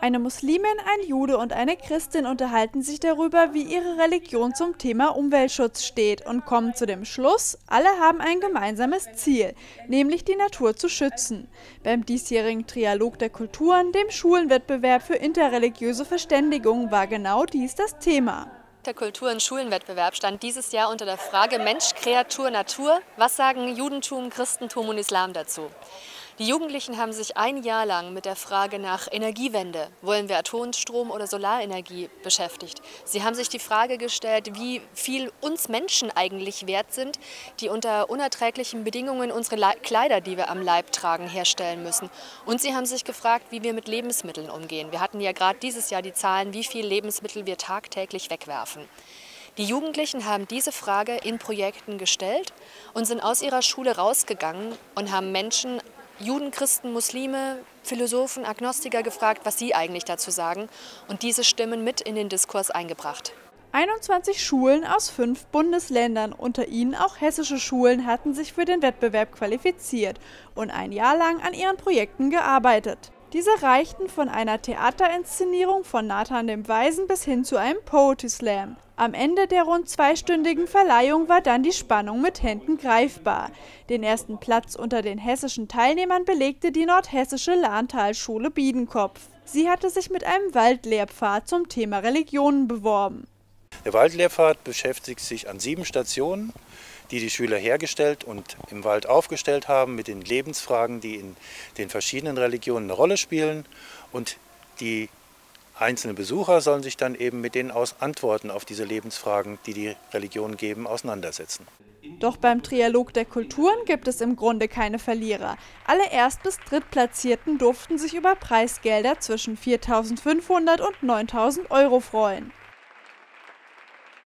Eine Muslimin, ein Jude und eine Christin unterhalten sich darüber, wie ihre Religion zum Thema Umweltschutz steht und kommen zu dem Schluss, alle haben ein gemeinsames Ziel, nämlich die Natur zu schützen. Beim diesjährigen Trialog der Kulturen, dem Schulenwettbewerb für interreligiöse Verständigung, war genau dies das Thema. Der Kulturen-Schulenwettbewerb stand dieses Jahr unter der Frage Mensch, Kreatur, Natur. Was sagen Judentum, Christentum und Islam dazu? Die Jugendlichen haben sich ein Jahr lang mit der Frage nach Energiewende, wollen wir Atomstrom oder Solarenergie, beschäftigt. Sie haben sich die Frage gestellt, wie viel uns Menschen eigentlich wert sind, die unter unerträglichen Bedingungen unsere Kleider, die wir am Leib tragen, herstellen müssen. Und sie haben sich gefragt, wie wir mit Lebensmitteln umgehen. Wir hatten ja gerade dieses Jahr die Zahlen, wie viel Lebensmittel wir tagtäglich wegwerfen. Die Jugendlichen haben diese Frage in Projekten gestellt und sind aus ihrer Schule rausgegangen und haben Menschen Juden, Christen, Muslime, Philosophen, Agnostiker gefragt, was sie eigentlich dazu sagen und diese Stimmen mit in den Diskurs eingebracht. 21 Schulen aus fünf Bundesländern, unter ihnen auch hessische Schulen, hatten sich für den Wettbewerb qualifiziert und ein Jahr lang an ihren Projekten gearbeitet. Diese reichten von einer Theaterinszenierung von Nathan dem Weisen bis hin zu einem Poetry Slam. Am Ende der rund zweistündigen Verleihung war dann die Spannung mit Händen greifbar. Den ersten Platz unter den hessischen Teilnehmern belegte die nordhessische Lahntalschule Biedenkopf. Sie hatte sich mit einem Waldlehrpfad zum Thema Religionen beworben. Der Waldlehrpfad beschäftigt sich an sieben Stationen die die Schüler hergestellt und im Wald aufgestellt haben mit den Lebensfragen, die in den verschiedenen Religionen eine Rolle spielen. Und die einzelnen Besucher sollen sich dann eben mit den Antworten auf diese Lebensfragen, die die Religionen geben, auseinandersetzen. Doch beim Trialog der Kulturen gibt es im Grunde keine Verlierer. Alle Erst- bis Drittplatzierten durften sich über Preisgelder zwischen 4.500 und 9.000 Euro freuen.